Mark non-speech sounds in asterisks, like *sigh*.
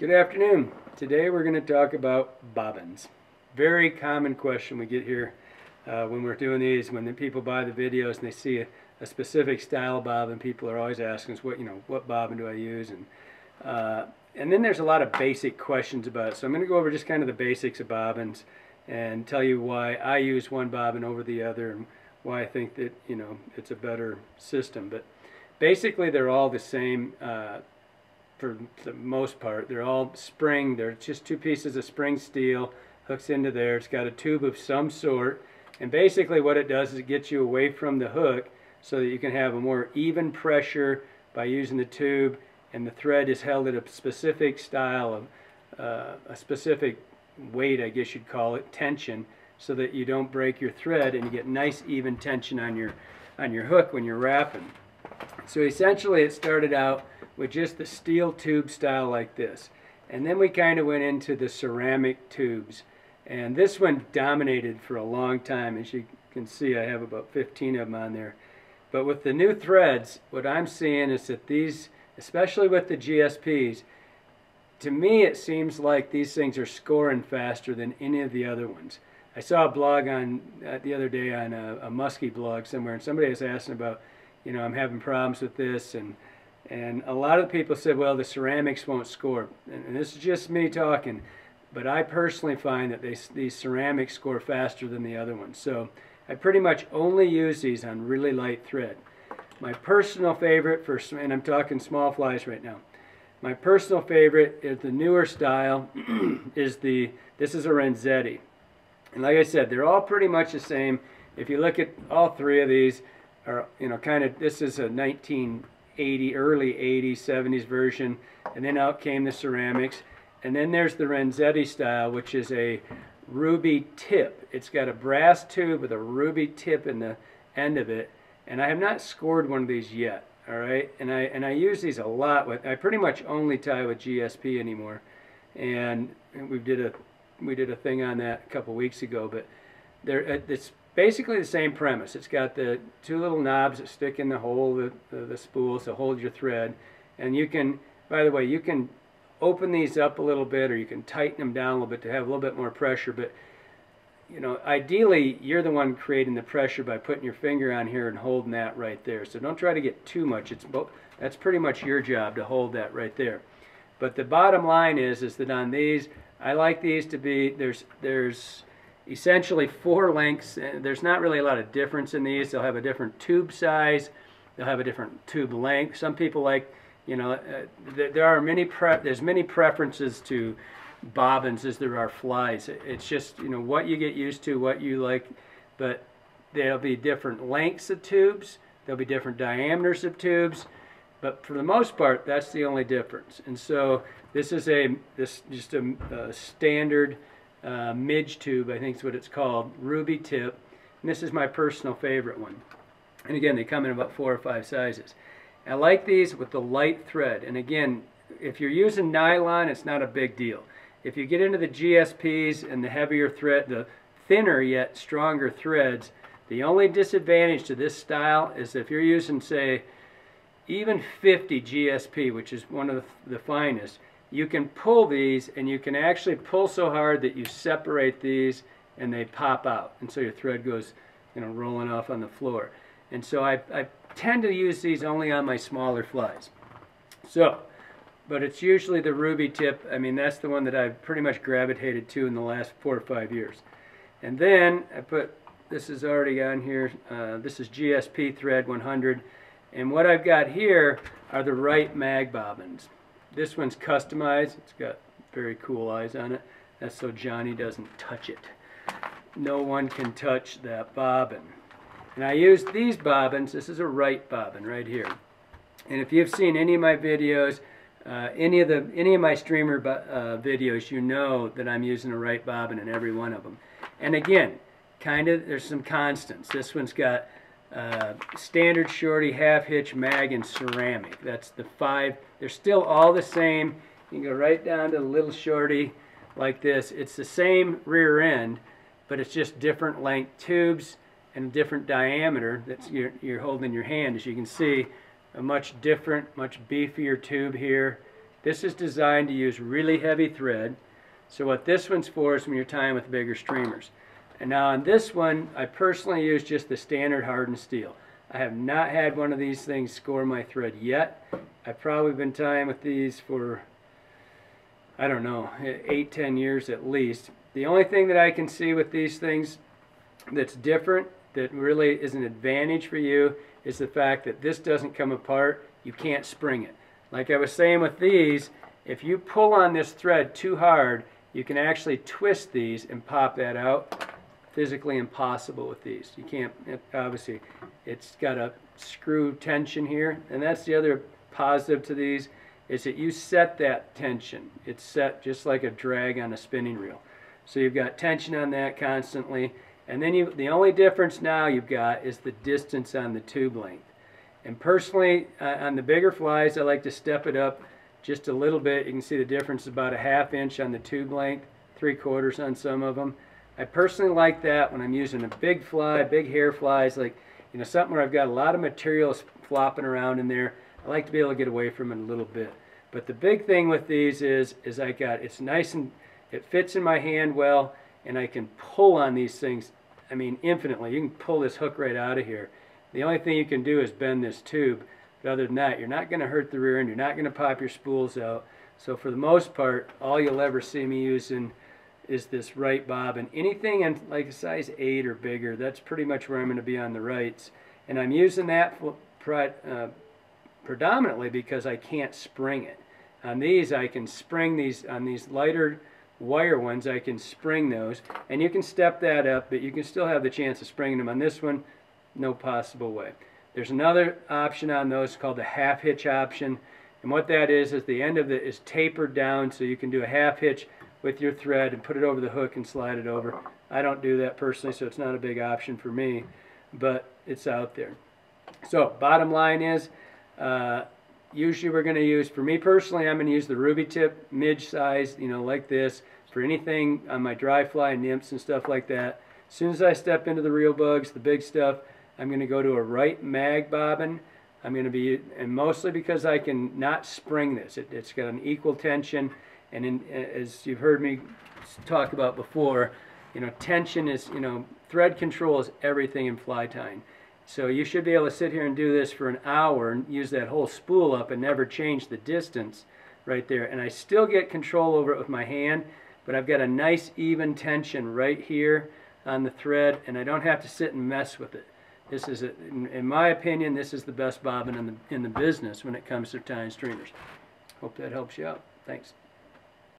Good afternoon. Today we're going to talk about bobbins. Very common question we get here uh, when we're doing these, when the people buy the videos and they see a, a, specific style bobbin, people are always asking us, what, you know, what bobbin do I use? And, uh, and then there's a lot of basic questions about it. So I'm going to go over just kind of the basics of bobbins and tell you why I use one bobbin over the other and why I think that, you know, it's a better system. But basically they're all the same uh, for the most part. They're all spring. They're just two pieces of spring steel hooks into there. It's got a tube of some sort. And basically what it does is it gets you away from the hook so that you can have a more even pressure by using the tube and the thread is held at a specific style of uh, a specific weight I guess you'd call it tension so that you don't break your thread and you get nice even tension on your on your hook when you're wrapping. So essentially it started out with just the steel tube style like this and then we kind of went into the ceramic tubes and this one dominated for a long time. As you can see, I have about 15 of them on there. But with the new threads, what I'm seeing is that these, especially with the GSPs, to me it seems like these things are scoring faster than any of the other ones. I saw a blog on uh, the other day on a, a Muskie blog somewhere, and somebody was asking about, you know, I'm having problems with this, and and a lot of people said, well, the ceramics won't score, and, this is just me talking. But I personally find that they, these ceramics score faster than the other ones. So I pretty much only use these on really light thread. My personal favorite for, and I'm talking small flies right now. My personal favorite is the newer style, *clears throat* is the, this is a Renzetti. And like I said, they're all pretty much the same. If you look at all three of these, are you know, kind of, this is a 1980, early 80s, 70s version. And then out came the ceramics. And then there's the Renzetti style, which is a ruby tip. It's got a brass tube with a ruby tip in the end of it. And I have not scored one of these yet, all right? And I, and I use these a lot. With I pretty much only tie with GSP anymore. And we did a, we did a thing on that a couple weeks ago. But there, uh, it's basically the same premise. It's got the two little knobs that stick in the hole of the, the spools to hold your thread. And you can, by the way, you can open these up a little bit or you can tighten them down a little bit to have a little bit more pressure. But, you know, ideally, you're the one creating the pressure by putting your finger on here and holding that right there. So don't try to get too much. It's That's pretty much your job to hold that right there. But the bottom line is, is that on these, I like these to be, there's, there's essentially four lengths. There's not really a lot of difference in these. They'll have a different tube size. They'll have a different tube length. Some people like you know, uh, th there are many there's many preferences to bobbins as there are flies. It's just you know what you get used to, what you like, but there'll be different lengths of tubes. There'll be different diameters of tubes, but for the most part, that's the only difference. And so this is a this just a, a standard uh, midge tube, I think is what it's called, ruby tip. And this is my personal favorite one. And again, they come in about four or five sizes. I like these with the light thread. And again, if you're using nylon, it's not a big deal. If you get into the GSPs and the heavier thread, the thinner yet stronger threads, the only disadvantage to this style is if you're using, say, even 50 GSP, which is one of the, the finest, you can pull these and you can actually pull so hard that you separate these and they pop out. And so your thread goes, you know, rolling off on the floor. And so I, I tend to use these only on my smaller flies. So, but it's usually the ruby tip. I mean, that's the one that I've pretty much gravitated to in the last four or five years. And then I put, this is already on here, uh, this is GSP thread 100. And what I've got here are the Rite Mag bobbins. This one's customized. It's got very cool eyes on it. That's so Johnny doesn't touch it. No one can touch that bobbin. And I used these bobbins. This is a Rite bobbin right here. And if you've seen any of my videos, uh, any of the any of my streamer uh, videos, you know that I'm using a Rite bobbin in every one of them. And again, kind of there's some constants. This one's got uh, standard shorty, half hitch, mag, and ceramic. That's the five. They're still all the same. You can go right down to the little shorty like this. It's the same rear end, but it's just different length tubes and different diameter that you're, you're holding in your hand. As you can see, a much different, much beefier tube here. This is designed to use really heavy thread. So what this one's for is when you're tying with bigger streamers. And now on this one, I personally use just the standard hardened steel. I have not had one of these things score my thread yet. I've probably been tying with these for, I don't know, eight, ten years at least. The only thing that I can see with these things that's different, that really is an advantage for you, is the fact that this doesn't come apart. You can't spring it. Like I was saying with these, if you pull on this thread too hard, you can actually twist these and pop that out. Physically impossible with these. You can't, it, obviously, it's got a screw tension here, and that's the other positive to these, is that you set that tension. It's set just like a drag on a spinning reel. So you've got tension on that constantly, and then you, the only difference now you've got is the distance on the tube length. And personally, uh, on the bigger flies, I like to step it up just a little bit. You can see the difference is about a half inch on the tube length, three quarters on some of them. I personally like that when I'm using a big fly, big hair flies, like you know something where I've got a lot of materials flopping around in there. I like to be able to get away from it a little bit. But the big thing with these is, is I got, it's nice and, it fits in my hand well, and I can pull on these things, I mean, infinitely. You can pull this hook right out of here. The only thing you can do is bend this tube. But other than that, you're not going to hurt the rear end. You're not going to pop your spools out. So for the most part, all you'll ever see me using is this Rite bobbin Anything in like a size 8 or bigger, that's pretty much where I'm going to be on the Rites. And I'm using that uh, predominantly because I can't spring it. On these, I can spring these, on these lighter wire ones, I can spring those. And you can step that up, but you can still have the chance of springing them. On this one, no possible way. There's another option on those called the half hitch option. And what that is, is the end of it is tapered down so you can do a half hitch with your thread and put it over the hook and slide it over. I don't do that personally, so it's not a big option for me, but it's out there. So bottom line is, uh, usually we're going to use, for me personally, I'm going to use the ruby tip midge size, you know, like this, for anything on my dry fly nymphs and stuff like that. As soon as I step into the real bugs, the big stuff, I'm going to go to a Rite Mag bobbin. I'm going to be, and mostly because I can not spring this. It, has got an equal tension, and in, as you've heard me talk about before, you know, tension is, you know, thread control is everything in fly tying. So you should be able to sit here and do this for an hour and use that whole spool up and never change the distance right there. And I still get control over it with my hand, but I've got a nice even tension right here on the thread, and I don't have to sit and mess with it. This is, a, in, in, my opinion, this is the best bobbin in the, in the business when it comes to tying streamers. Hope that helps you out. Thanks.